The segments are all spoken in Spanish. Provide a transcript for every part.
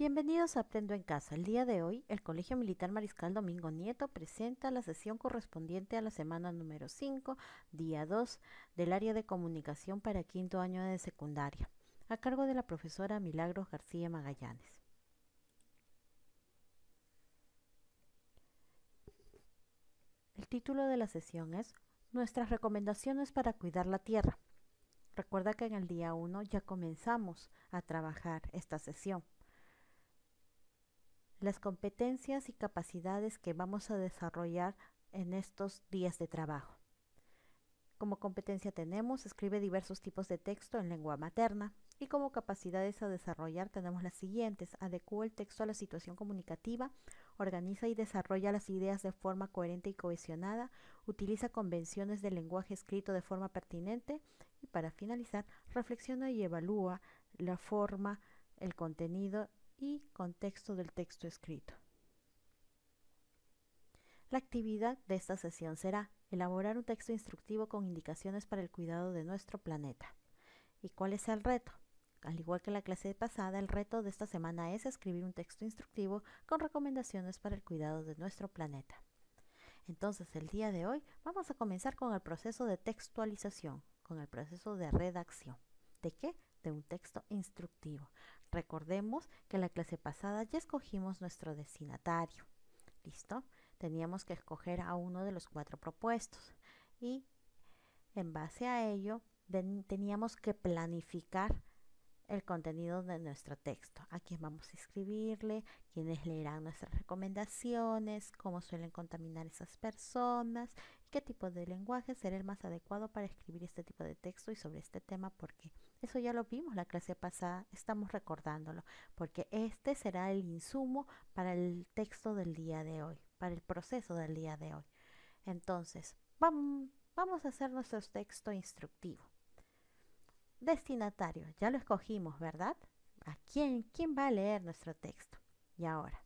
Bienvenidos a Aprendo en Casa. El día de hoy, el Colegio Militar Mariscal Domingo Nieto presenta la sesión correspondiente a la semana número 5, día 2, del área de comunicación para quinto año de secundaria, a cargo de la profesora Milagros García Magallanes. El título de la sesión es Nuestras recomendaciones para cuidar la tierra. Recuerda que en el día 1 ya comenzamos a trabajar esta sesión las competencias y capacidades que vamos a desarrollar en estos días de trabajo. Como competencia tenemos, escribe diversos tipos de texto en lengua materna y como capacidades a desarrollar tenemos las siguientes. Adecúa el texto a la situación comunicativa, organiza y desarrolla las ideas de forma coherente y cohesionada, utiliza convenciones del lenguaje escrito de forma pertinente y para finalizar, reflexiona y evalúa la forma, el contenido y contexto del texto escrito. La actividad de esta sesión será elaborar un texto instructivo con indicaciones para el cuidado de nuestro planeta. ¿Y cuál es el reto? Al igual que la clase pasada, el reto de esta semana es escribir un texto instructivo con recomendaciones para el cuidado de nuestro planeta. Entonces, el día de hoy vamos a comenzar con el proceso de textualización, con el proceso de redacción. ¿De qué? De un texto instructivo. Recordemos que la clase pasada ya escogimos nuestro destinatario. ¿Listo? Teníamos que escoger a uno de los cuatro propuestos y en base a ello teníamos que planificar el contenido de nuestro texto, a quién vamos a escribirle, quiénes leerán nuestras recomendaciones, cómo suelen contaminar esas personas, qué tipo de lenguaje será el más adecuado para escribir este tipo de texto y sobre este tema, porque eso ya lo vimos la clase pasada, estamos recordándolo, porque este será el insumo para el texto del día de hoy, para el proceso del día de hoy. Entonces, vamos, a hacer nuestro texto instructivo. Destinatario, ya lo escogimos, ¿verdad? ¿A quién, quién va a leer nuestro texto? Y ahora,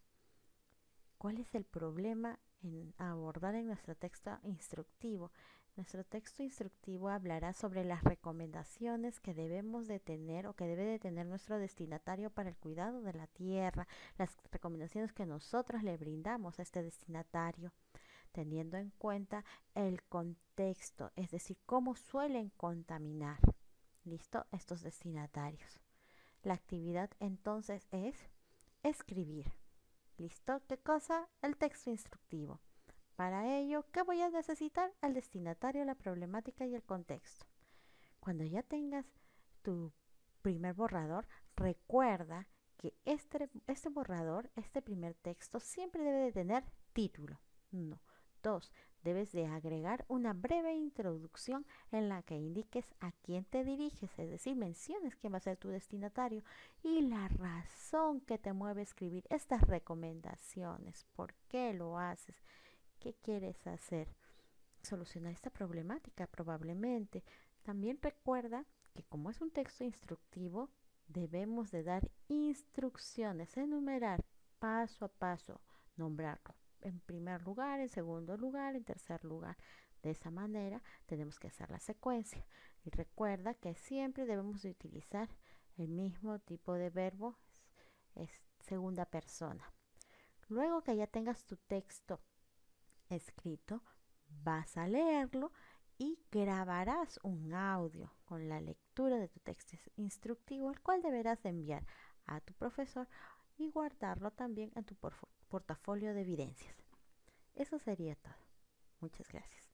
¿cuál es el problema en abordar en nuestro texto instructivo? Nuestro texto instructivo hablará sobre las recomendaciones que debemos de tener o que debe de tener nuestro destinatario para el cuidado de la tierra, las recomendaciones que nosotros le brindamos a este destinatario, teniendo en cuenta el contexto, es decir, cómo suelen contaminar. ¿Listo? Estos destinatarios. La actividad entonces es escribir. ¿Listo? ¿Qué cosa? El texto instructivo. Para ello, ¿qué voy a necesitar? El destinatario, la problemática y el contexto. Cuando ya tengas tu primer borrador, recuerda que este, este borrador, este primer texto, siempre debe de tener título. No, 2. Debes de agregar una breve introducción en la que indiques a quién te diriges, es decir, menciones quién va a ser tu destinatario y la razón que te mueve a escribir estas recomendaciones, por qué lo haces, qué quieres hacer, solucionar esta problemática probablemente. También recuerda que como es un texto instructivo, debemos de dar instrucciones, enumerar paso a paso, nombrarlo en primer lugar, en segundo lugar, en tercer lugar. De esa manera tenemos que hacer la secuencia. Y recuerda que siempre debemos de utilizar el mismo tipo de verbo, es, segunda persona. Luego que ya tengas tu texto escrito, vas a leerlo y grabarás un audio con la lectura de tu texto instructivo, el cual deberás de enviar a tu profesor y guardarlo también en tu portafolio de evidencias. Eso sería todo. Muchas gracias.